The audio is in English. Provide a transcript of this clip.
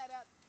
that up.